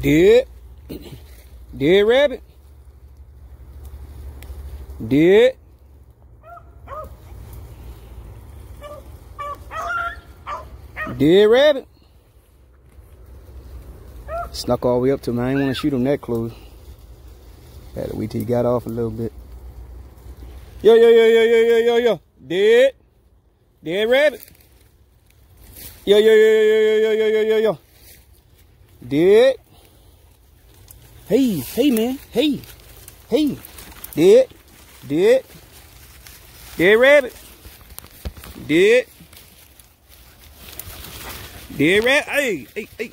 Dead. Dead rabbit. Dead. Dead rabbit. Snuck all the way up to him. I didn't want to shoot him that close. Had to wait till he got off a little bit. Yo, yo, yo, yo, yo, yo, yo, yo. Dead. Dead rabbit. Yo, yo, yo, yo, yo, yo, yo, yo, yo, yo. Dead. Hey, hey, man. Hey. Hey. Dead. Dead. Dead rabbit. Dead. Dead rabbit. Hey, hey, hey.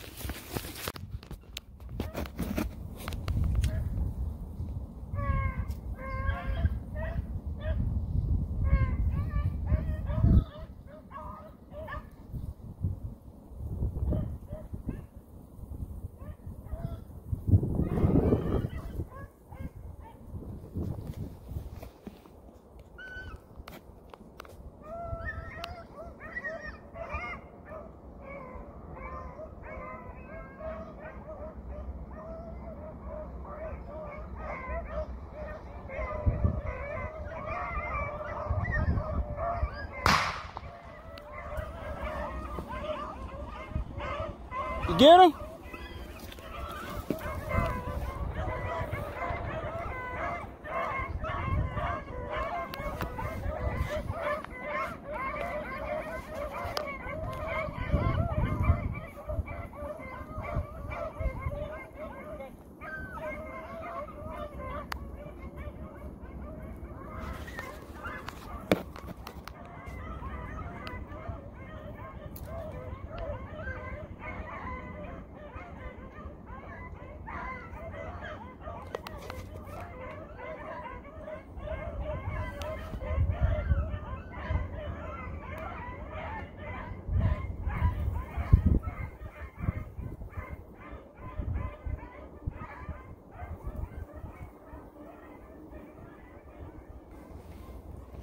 Get him?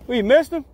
We missed him?